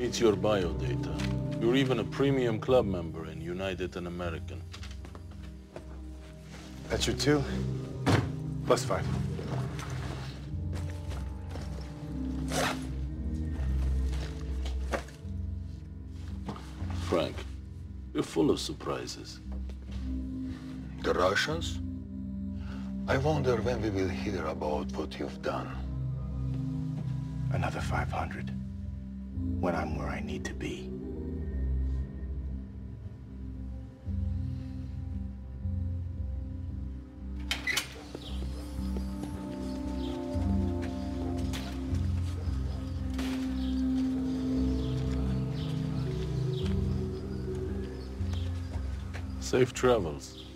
It's your bio data. You're even a premium club member in United and American. That's your two? Plus five. Frank, you're full of surprises. The Russians? I wonder when we will hear about what you've done. Another 500. When I'm where I need to be. Safe travels.